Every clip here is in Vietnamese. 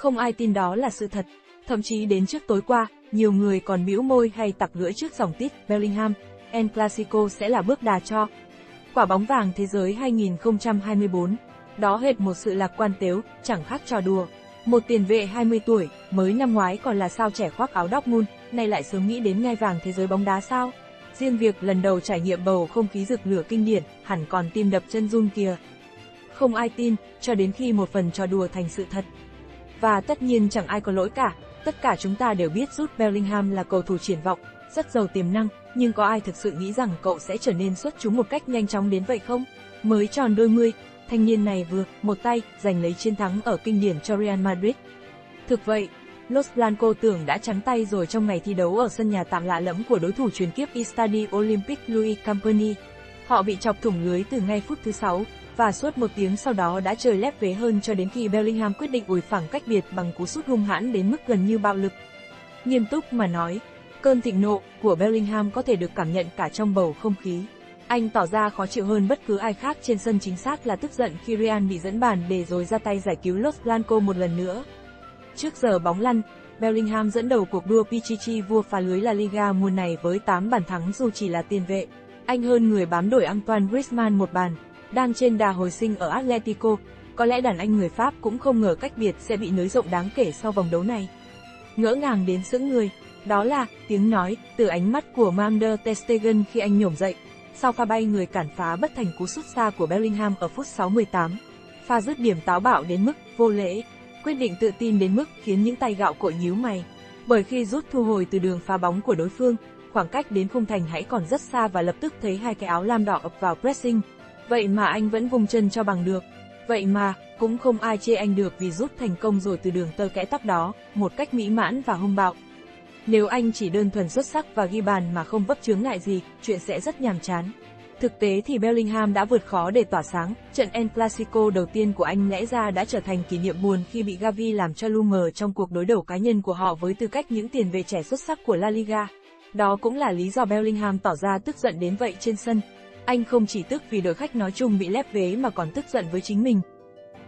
Không ai tin đó là sự thật. Thậm chí đến trước tối qua, nhiều người còn bĩu môi hay tặc lưỡi trước dòng tít Bellingham, El Clasico sẽ là bước đà cho. Quả bóng vàng thế giới 2024, đó hệt một sự lạc quan tếu, chẳng khác trò đùa. Một tiền vệ 20 tuổi, mới năm ngoái còn là sao trẻ khoác áo Dortmund, nay lại sớm nghĩ đến ngai vàng thế giới bóng đá sao? Riêng việc lần đầu trải nghiệm bầu không khí rực lửa kinh điển, hẳn còn tim đập chân run kìa. Không ai tin, cho đến khi một phần trò đùa thành sự thật. Và tất nhiên chẳng ai có lỗi cả, tất cả chúng ta đều biết Jude Bellingham là cầu thủ triển vọng, rất giàu tiềm năng, nhưng có ai thực sự nghĩ rằng cậu sẽ trở nên xuất chúng một cách nhanh chóng đến vậy không? Mới tròn đôi mươi, thanh niên này vừa, một tay, giành lấy chiến thắng ở kinh điển cho Real Madrid. Thực vậy, Los Blancos tưởng đã trắng tay rồi trong ngày thi đấu ở sân nhà tạm lạ lẫm của đối thủ truyền kiếp Estadio Olympic Louis Company. Họ bị chọc thủng lưới từ ngay phút thứ 6, và suốt một tiếng sau đó đã trời lép vế hơn cho đến khi Bellingham quyết định ủi phẳng cách biệt bằng cú sút hung hãn đến mức gần như bạo lực. Nghiêm túc mà nói, cơn thịnh nộ của Bellingham có thể được cảm nhận cả trong bầu không khí. Anh tỏ ra khó chịu hơn bất cứ ai khác trên sân chính xác là tức giận khi Real bị dẫn bàn để rồi ra tay giải cứu Los Blancos một lần nữa. Trước giờ bóng lăn, Bellingham dẫn đầu cuộc đua Pichichi vua phá lưới La Liga mùa này với 8 bàn thắng dù chỉ là tiền vệ. Anh hơn người bám đuổi Antoine Griezmann một bàn, đang trên đà hồi sinh ở Atletico, có lẽ đàn anh người Pháp cũng không ngờ cách biệt sẽ bị nới rộng đáng kể sau vòng đấu này. Ngỡ ngàng đến sững người, đó là tiếng nói từ ánh mắt của Mander Testegen khi anh nhổm dậy, sau pha bay người cản phá bất thành cú sút xa của Bellingham ở phút 68. Pha dứt điểm táo bạo đến mức vô lễ, quyết định tự tin đến mức khiến những tay gạo cội nhíu mày. Bởi khi rút thu hồi từ đường phá bóng của đối phương, khoảng cách đến khung thành hãy còn rất xa và lập tức thấy hai cái áo lam đỏ ập vào pressing. Vậy mà anh vẫn vùng chân cho bằng được. Vậy mà, cũng không ai chê anh được vì rút thành công rồi từ đường tơ kẽ tóc đó, một cách mỹ mãn và hung bạo. Nếu anh chỉ đơn thuần xuất sắc và ghi bàn mà không vấp chướng ngại gì, chuyện sẽ rất nhàm chán. Thực tế thì Bellingham đã vượt khó để tỏa sáng, trận El Clasico đầu tiên của anh lẽ ra đã trở thành kỷ niệm buồn khi bị Gavi làm cho lu mờ trong cuộc đối đầu cá nhân của họ với tư cách những tiền vệ trẻ xuất sắc của La Liga. Đó cũng là lý do Bellingham tỏ ra tức giận đến vậy trên sân. Anh không chỉ tức vì đội khách nói chung bị lép vế mà còn tức giận với chính mình.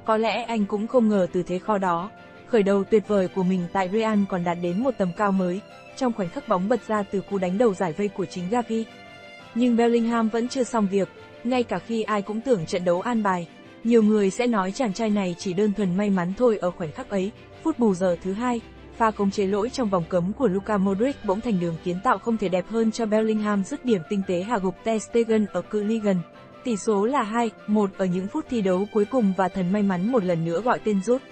Có lẽ anh cũng không ngờ từ thế kho đó, khởi đầu tuyệt vời của mình tại Real còn đạt đến một tầm cao mới, trong khoảnh khắc bóng bật ra từ cú đánh đầu giải vây của chính Gavi. Nhưng Bellingham vẫn chưa xong việc, ngay cả khi ai cũng tưởng trận đấu an bài. Nhiều người sẽ nói chàng trai này chỉ đơn thuần may mắn thôi ở khoảnh khắc ấy, phút bù giờ thứ hai, pha khống chế lỗi trong vòng cấm của Luka Modric bỗng thành đường kiến tạo không thể đẹp hơn cho Bellingham dứt điểm tinh tế hạ gục Ter Stegen ở cự ly gần. Tỷ số là 2-1 ở những phút thi đấu cuối cùng và thần may mắn một lần nữa gọi tên rút.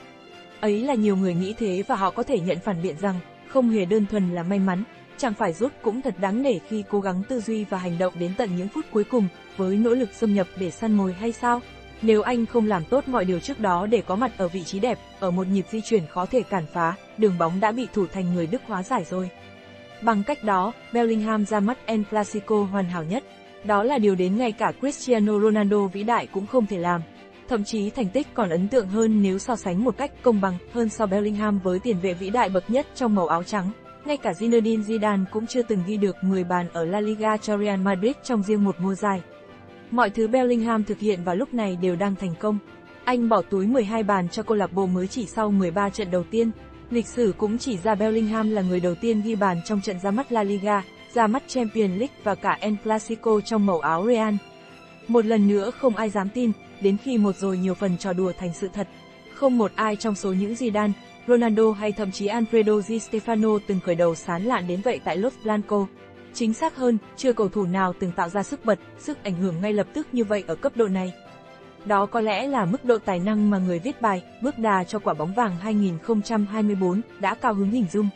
Ấy là nhiều người nghĩ thế và họ có thể nhận phản biện rằng, không hề đơn thuần là may mắn, chẳng phải rút cũng thật đáng nể khi cố gắng tư duy và hành động đến tận những phút cuối cùng, với nỗ lực xâm nhập để săn mồi hay sao? Nếu anh không làm tốt mọi điều trước đó để có mặt ở vị trí đẹp, ở một nhịp di chuyển khó thể cản phá, đường bóng đã bị thủ thành người Đức hóa giải rồi. Bằng cách đó, Bellingham ra mắt El Clasico hoàn hảo nhất. Đó là điều đến ngay cả Cristiano Ronaldo vĩ đại cũng không thể làm. Thậm chí thành tích còn ấn tượng hơn nếu so sánh một cách công bằng hơn so Bellingham với tiền vệ vĩ đại bậc nhất trong màu áo trắng. Ngay cả Zinedine Zidane cũng chưa từng ghi được 10 bàn ở La Liga cho Real Madrid trong riêng một mùa giải. Mọi thứ Bellingham thực hiện vào lúc này đều đang thành công. Anh bỏ túi 12 bàn cho câu lạc bộ mới chỉ sau 13 trận đầu tiên. Lịch sử cũng chỉ ra Bellingham là người đầu tiên ghi bàn trong trận ra mắt La Liga, ra mắt Champions League và cả El Clasico trong màu áo Real. Một lần nữa không ai dám tin, đến khi một rồi nhiều phần trò đùa thành sự thật. Không một ai trong số những Zidane, Ronaldo hay thậm chí Alfredo Di Stefano từng khởi đầu sán lạn đến vậy tại Los Blancos. Chính xác hơn, chưa cầu thủ nào từng tạo ra sức bật, sức ảnh hưởng ngay lập tức như vậy ở cấp độ này. Đó có lẽ là mức độ tài năng mà người viết bài, bước đà cho quả bóng vàng 2024, đã cao hứng hình dung.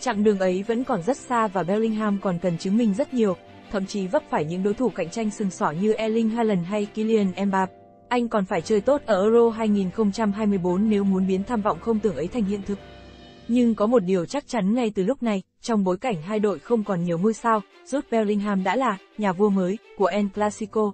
Chặng đường ấy vẫn còn rất xa và Bellingham còn cần chứng minh rất nhiều, thậm chí vấp phải những đối thủ cạnh tranh sừng sỏ như Erling Haaland hay Kylian Mbappe. Anh còn phải chơi tốt ở Euro 2024 nếu muốn biến tham vọng không tưởng ấy thành hiện thực. Nhưng có một điều chắc chắn ngay từ lúc này, trong bối cảnh hai đội không còn nhiều ngôi sao, Jude Bellingham đã là nhà vua mới của El Clasico.